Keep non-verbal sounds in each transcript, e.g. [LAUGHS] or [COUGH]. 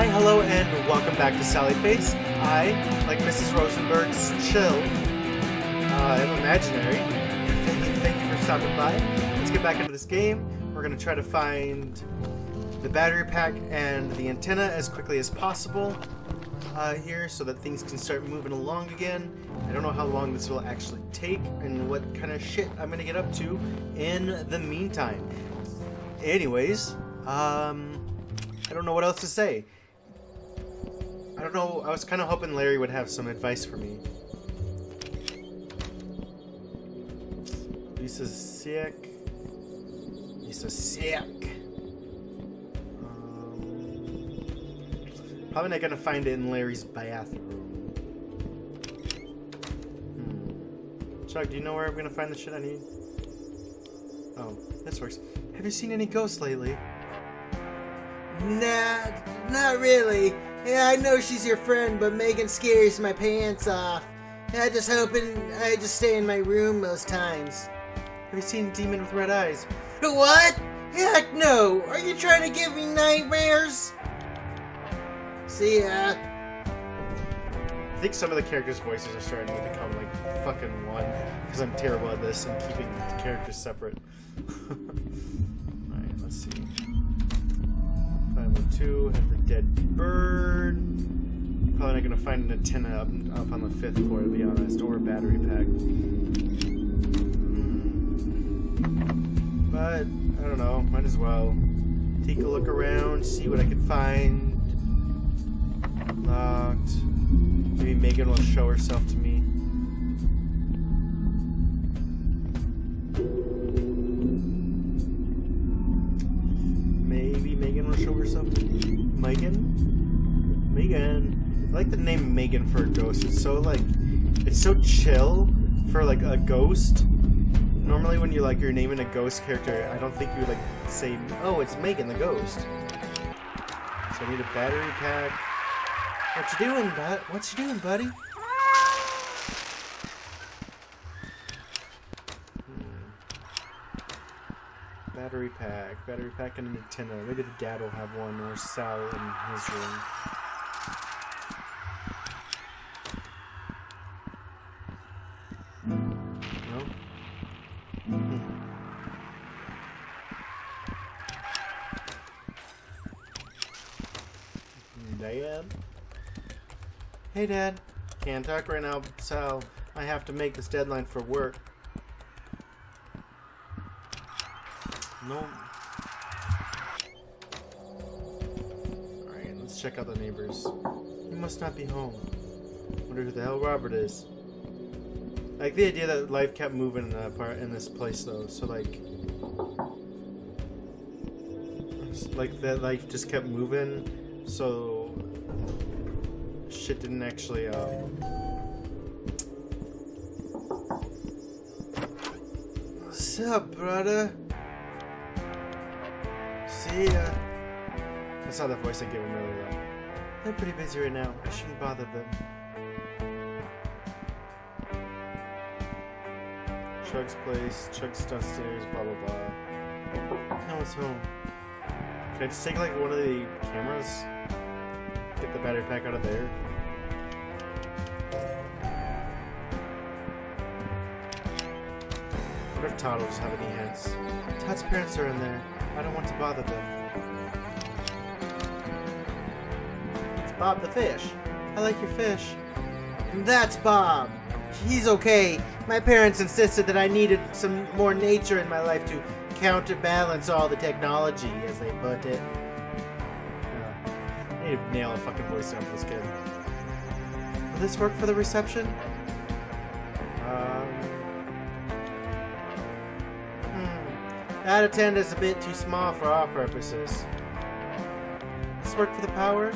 Hi, hello, and welcome back to Sally Face. I, like Mrs. Rosenberg's chill, uh, am imaginary. Thank you, thank you for stopping by. Let's get back into this game. We're gonna try to find the battery pack and the antenna as quickly as possible uh, here so that things can start moving along again. I don't know how long this will actually take and what kind of shit I'm gonna get up to in the meantime. Anyways, um, I don't know what else to say. I don't know, I was kind of hoping Larry would have some advice for me. Lisa's sick. Lisa's sick. Um, probably not gonna find it in Larry's bathroom. Hmm. Chug, do you know where I'm gonna find the shit I need? Oh, this works. Have you seen any ghosts lately? Nah, not really. Yeah, I know she's your friend, but Megan scares my pants off. I just hoping I just stay in my room most times. Have you seen Demon with Red Eyes? What? Heck no! Are you trying to give me nightmares? See ya. I think some of the characters' voices are starting to become like fucking one because I'm terrible at this and keeping the characters separate. [LAUGHS] 502, have the dead bird. Probably not gonna find an antenna up, up on the fifth floor to be honest, or a battery pack. But, I don't know, might as well take a look around, see what I can find. Locked. Maybe Megan will show herself to me. Megan? Megan. I like the name Megan for a ghost. It's so like it's so chill for like a ghost. Normally when you like you're naming a ghost character, I don't think you would like say, Oh, it's Megan the ghost. So I need a battery pack. What you doing, bud? What you doing, buddy? Hmm. Battery pack, battery pack, and an antenna. Maybe the dad will have one, or Sal in his room. Hmm. Dad. Hey, Dad. Can't talk right now, Sal. I have to make this deadline for work. No. Alright, let's check out the neighbors. He must not be home. Wonder who the hell Robert is. I like the idea that life kept moving in that part in this place though, so like like that life just kept moving, so shit didn't actually um What's up, brother? See ya. That's not the voice I gave him earlier. They're pretty busy right now. I shouldn't bother them. Chug's place, Chug's downstairs, blah blah blah. No one's home. Can I just take like one of the cameras? Get the battery pack out of there? What if Todd will just have any hints? Todd's parents are in there. I don't want to bother them. It's Bob the fish. I like your fish. And that's Bob. He's okay. My parents insisted that I needed some more nature in my life to counterbalance all the technology, as they put it. Yeah. I need to nail a fucking voice down for this kid. Will this work for the reception? Um, Hmm. That antenna is a bit too small for our purposes. this work for the power?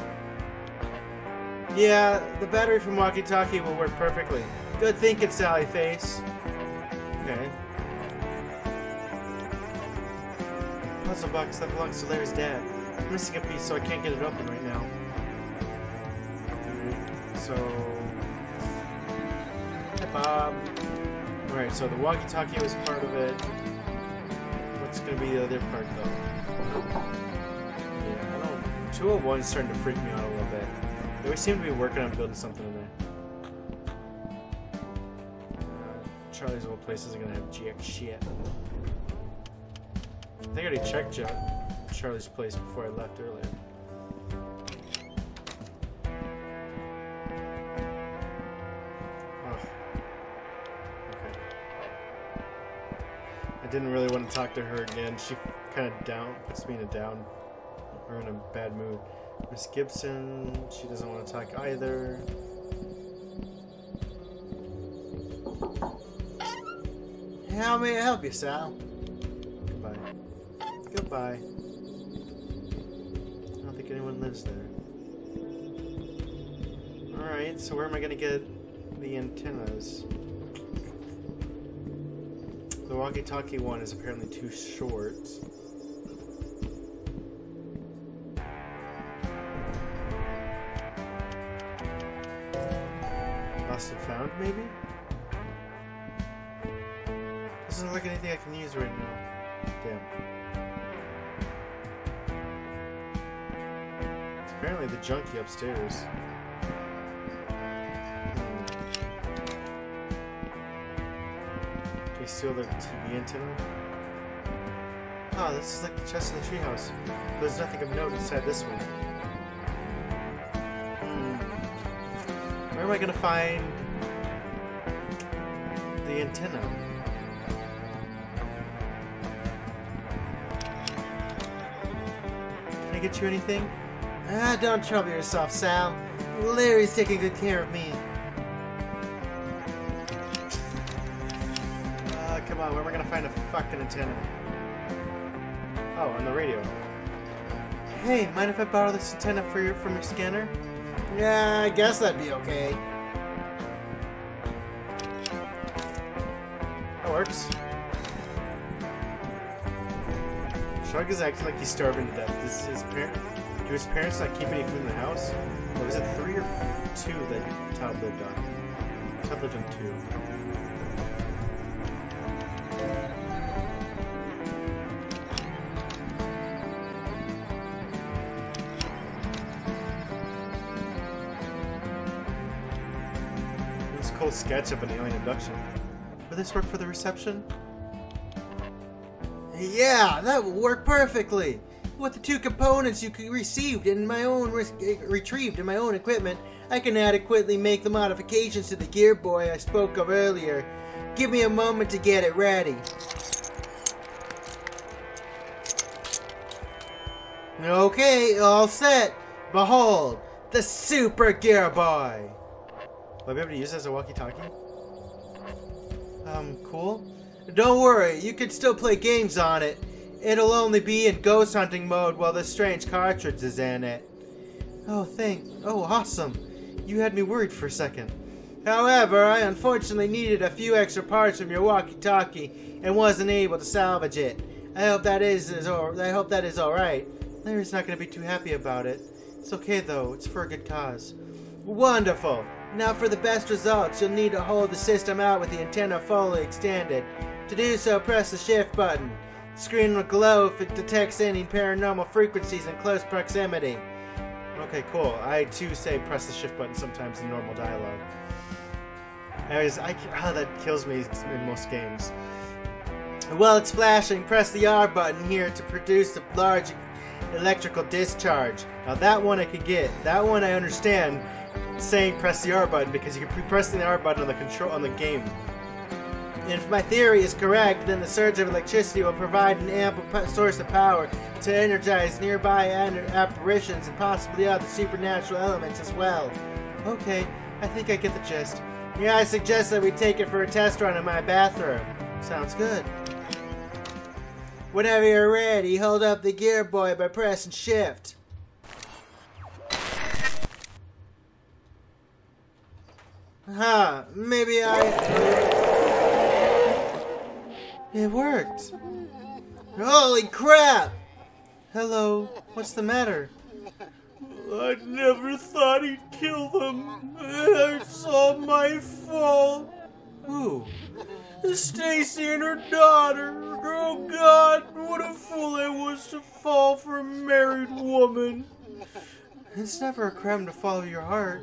Yeah, the battery from Walkie Talkie will work perfectly. Good thinking, Sally Face. Okay. Puzzle box that belongs to Larry's dad. I'm missing a piece, so I can't get it open right now. So. Hi, Bob. Alright, so the walkie talkie was part of it. Gonna be the other part, though? Yeah, I don't 201 is starting to freak me out a little bit. They always seem to be working on building something in there. Charlie's old place isn't gonna have jack shit. I think I already checked Charlie's place before I left earlier. Didn't really want to talk to her again. She kind of down puts me in a down or in a bad mood. Miss Gibson, she doesn't want to talk either. How may I help you, Sal? Goodbye. Goodbye. I don't think anyone lives there. Alright, so where am I gonna get the antennas? Walkie-talkie one is apparently too short. Lost and found, maybe? This doesn't look like anything I can use right now. Damn. It's apparently the junkie upstairs. The TV antenna? Oh, this is like the chest in the treehouse. There's nothing of note inside this one. Hmm. Where am I gonna find the antenna? Can I get you anything? Ah, don't trouble yourself, Sal. Larry's taking good care of me. Find a fucking antenna? Oh, on the radio. Hey, mind if I borrow this antenna for your, from your scanner? Yeah, I guess that'd be okay. That works. Chug is acting like he's starving to death. Is his parent? Do his parents not keep any food in the house? Or was it three or two that Todd lived on? Todd lived on two. Sketch of an alien abduction. Would this work for the reception? Yeah, that will work perfectly. With the two components you received in my own re retrieved in my own equipment, I can adequately make the modifications to the Gear Boy I spoke of earlier. Give me a moment to get it ready. Okay, all set. Behold, the Super Gear Boy. Will I be able to use it as a walkie-talkie? Um, cool. Don't worry, you can still play games on it. It'll only be in ghost hunting mode while the strange cartridge is in it. Oh, thank. Oh, awesome. You had me worried for a second. However, I unfortunately needed a few extra parts from your walkie-talkie and wasn't able to salvage it. I hope that is, is all, I hope that is all right. Larry's not going to be too happy about it. It's okay though. It's for a good cause. Wonderful. Now for the best results, you'll need to hold the system out with the antenna fully extended. To do so, press the shift button. The screen will glow if it detects any paranormal frequencies in close proximity. Okay, cool. I too say press the shift button sometimes in normal dialogue. I, oh, that kills me in most games. While it's flashing, press the R button here to produce a large electrical discharge. Now that one I could get. That one I understand saying press the R button because you can be pressing the R button on the control on the game. And if my theory is correct, then the surge of electricity will provide an ample source of power to energize nearby apparitions and possibly other supernatural elements as well. Okay, I think I get the gist. Yeah, I suggest that we take it for a test run in my bathroom. Sounds good. Whenever you're ready, hold up the gear boy by pressing shift. Huh, maybe I... It worked. Holy crap! Hello, what's the matter? I never thought he'd kill them. It's all my fault. Who? Stacy and her daughter. Oh God, what a fool I was to fall for a married woman. It's never a crime to follow your heart.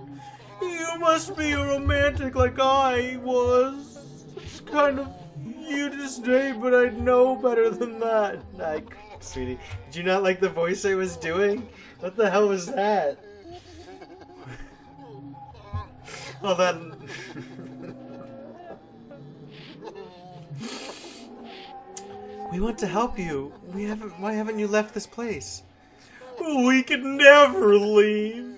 You must be a romantic like I was. It's kind of you to stay, but I know better than that. Like, sweetie, did you not like the voice I was doing? What the hell was that? [LAUGHS] Hold on. we want to help you. We haven't. Why haven't you left this place? We can never leave.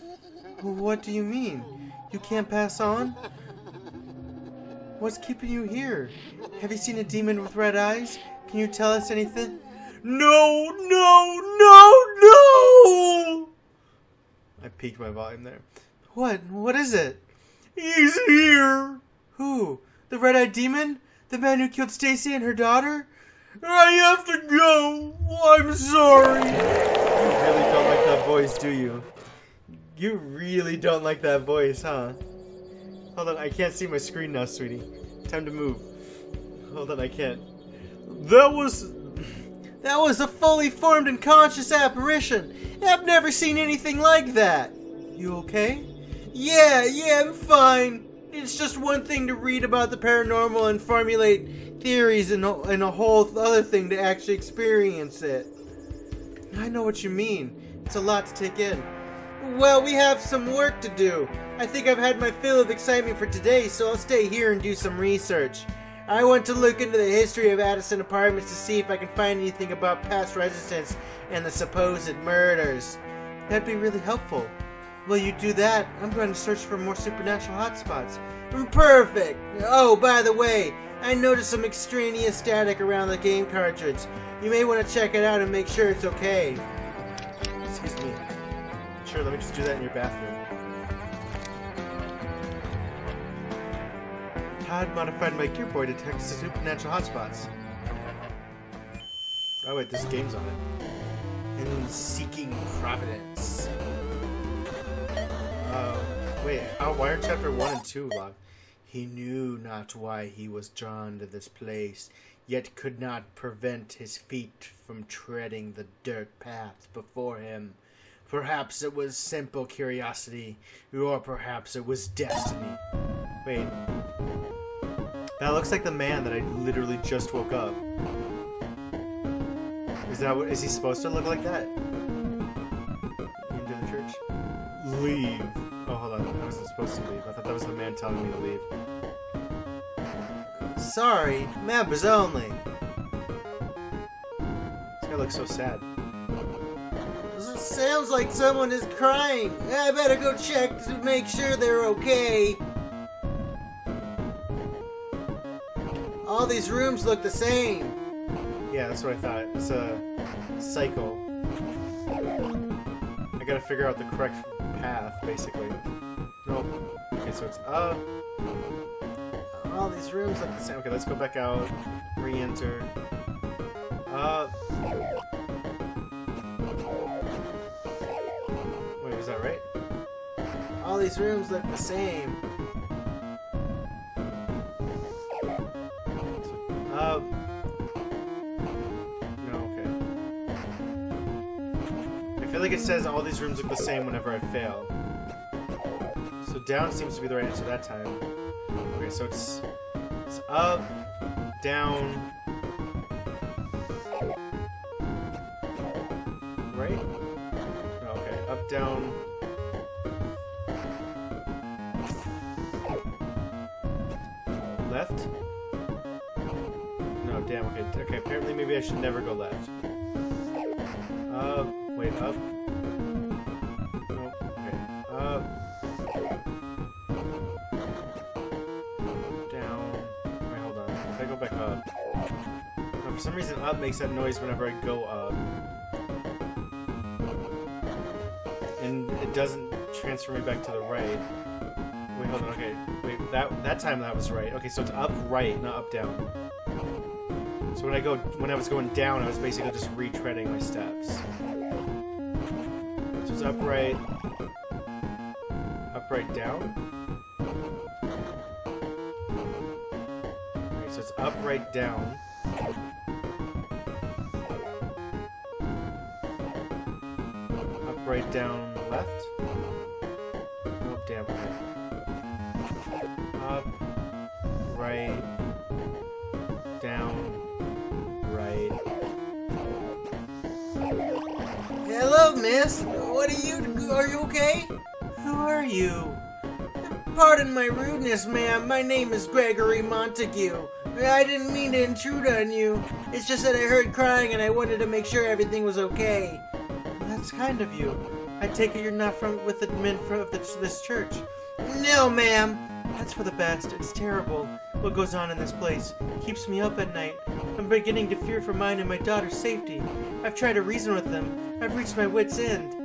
What do you mean? You can't pass on? What's keeping you here? Have you seen a demon with red eyes? Can you tell us anything? No, no, no, no! I peaked my volume there. What? What is it? He's here! Who? The red eyed demon? The man who killed Stacy and her daughter? I have to go! I'm sorry! You really don't like that voice, do you? You really don't like that voice, huh? Hold on, I can't see my screen now, sweetie. Time to move. Hold on, I can't. That was. That was a fully formed and conscious apparition! I've never seen anything like that! You okay? Yeah, yeah, I'm fine. It's just one thing to read about the paranormal and formulate theories, and and a whole other thing to actually experience it. I know what you mean. It's a lot to take in. Well, we have some work to do. I think I've had my fill of excitement for today, so I'll stay here and do some research. I want to look into the history of Addison Apartments to see if I can find anything about past residents and the supposed murders. That'd be really helpful. While you do that, I'm going to search for more supernatural hotspots. Perfect! Oh, by the way, I noticed some extraneous static around the game cartridge. You may want to check it out and make sure it's okay. Excuse me. Sure, let me just do that in your bathroom. Todd modified my gear boy detects the supernatural hotspots. Oh wait, this game's on it. In Seeking Providence. Uh, wait, oh, why are chapter 1 and 2 locked? He knew not why he was drawn to this place, yet could not prevent his feet from treading the dirt path before him. Perhaps it was simple curiosity, or perhaps it was destiny. Wait. That looks like the man that I literally just woke up. Is that what, is he supposed to look like that? Into the church? Leave. Oh, hold on. I wasn't supposed to leave. I thought that was the man telling me to leave. Sorry, members only. This guy looks so sad. Sounds like someone is crying. I better go check to make sure they're okay. All these rooms look the same. Yeah, that's what I thought. It's a cycle. I gotta figure out the correct path, basically. Nope. Okay, so it's up. All these rooms look the same. Okay, let's go back out. Re-enter. Up. Wait, was that right? All these rooms look the same. Like it says all these rooms look the same whenever I fail. So down seems to be the right answer that time. Okay, so it's it's up, down, right? Okay, up, down. Left? No, damn. Okay, okay. Apparently, maybe I should never go left. Up. Wait, up. No. Okay. Up. Down. Wait, hold on. If I go back up. No, for some reason, up makes that noise whenever I go up. And it doesn't transfer me back to the right. Wait, hold on. Okay. Wait, that that time that was right. Okay, so it's up right, not up down. So when I go when I was going down, I was basically just retreading my steps. So it's upright, upright down. Okay, so it's upright down. Upright down left. Oh, damn right. Up, right, down, right. Hello, miss. What are you? Are you okay? Who are you? Pardon my rudeness, ma'am. My name is Gregory Montague. I didn't mean to intrude on you. It's just that I heard crying and I wanted to make sure everything was okay. That's kind of you. I take it you're not from with the men from this, this church. No, ma'am. That's for the best. It's terrible. What goes on in this place keeps me up at night. I'm beginning to fear for mine and my daughter's safety. I've tried to reason with them. I've reached my wits' end.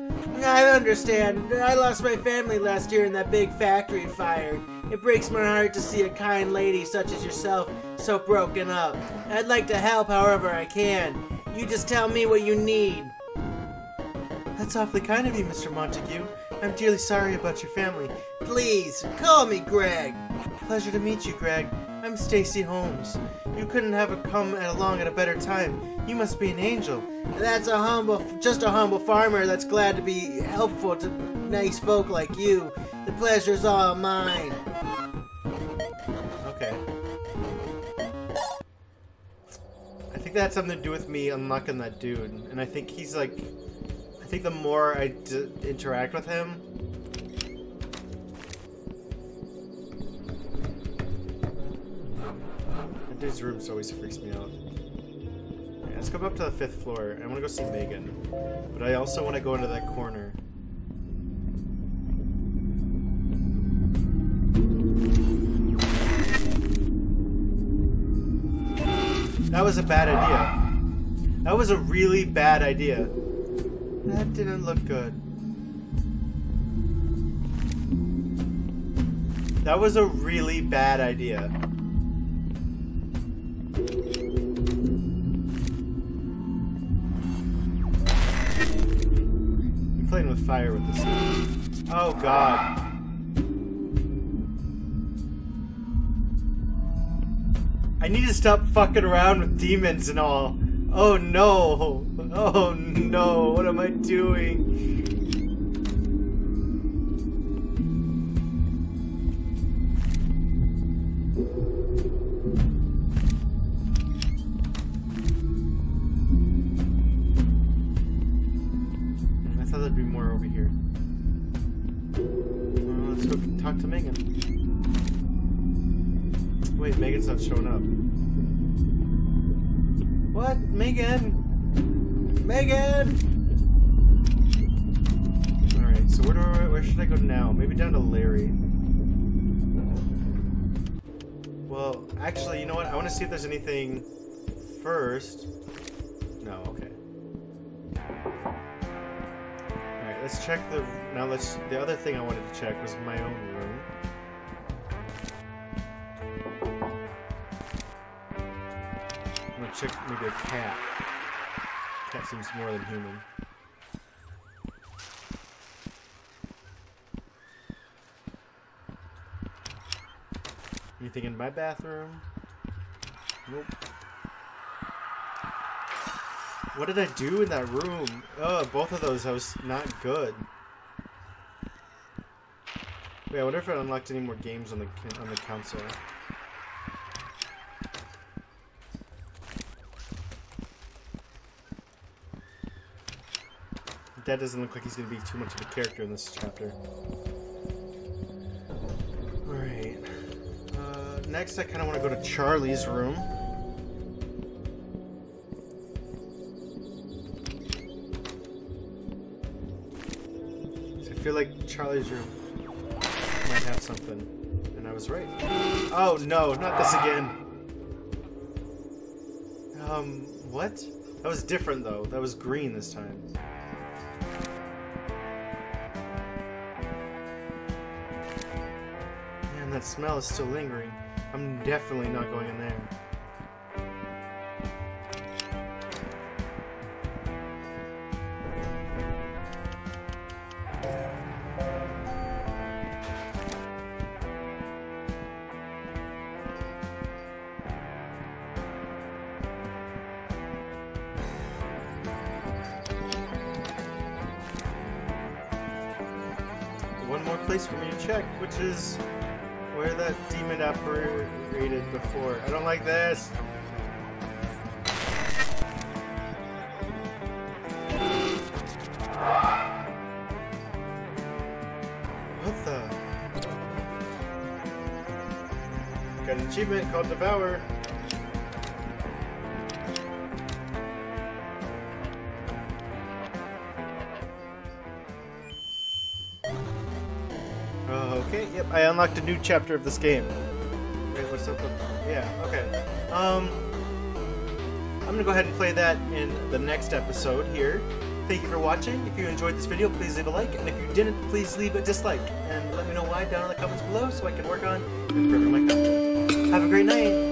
I understand. I lost my family last year in that big factory fire. It breaks my heart to see a kind lady such as yourself so broken up. I'd like to help however I can. You just tell me what you need. That's awfully kind of you, Mr. Montague. I'm dearly sorry about your family. Please, call me Greg. Pleasure to meet you, Greg. I'm Stacy Holmes. You couldn't have come along at a better time. You must be an angel. That's a humble, just a humble farmer that's glad to be helpful to nice folk like you. The pleasure's all mine. Okay. I think that had something to do with me unlocking that dude, and I think he's like, I think the more I interact with him, that rooms always freaks me out. Okay, let's go up to the fifth floor. I want to go see Megan, but I also want to go into that corner. That was a bad idea. That was a really bad idea. That didn't look good. That was a really bad idea. Fire with. Oh god. I need to stop fucking around with demons and all. Oh no. Oh no. What am I doing? Megan! Alright, so where do I, where should I go now? Maybe down to Larry. Well, actually, you know what? I want to see if there's anything first. No, okay. Alright, let's check the... Now let's... The other thing I wanted to check was my own room. I'm gonna check maybe a cat. Cat seems more than human. Anything in my bathroom? Nope. What did I do in that room? Oh, both of those I was not good. Wait, I wonder if I unlocked any more games on the on the console. Dad doesn't look like he's gonna be too much of a character in this chapter. Alright. Uh, next, I kind of want to go to Charlie's room. I feel like Charlie's room might have something. And I was right. Oh no, not this again. Um, what? That was different though. That was green this time. that smell is still lingering. I'm definitely not going in there. one more place for me to check, which is where that demon operated before. I don't like this. What the? Got an achievement called Devour. I unlocked a new chapter of this game. Wait, what's up. Yeah, okay. Um, I'm gonna go ahead and play that in the next episode here. Thank you for watching. If you enjoyed this video, please leave a like, and if you didn't, please leave a dislike. And let me know why down in the comments below so I can work on improving my content. Have a great night!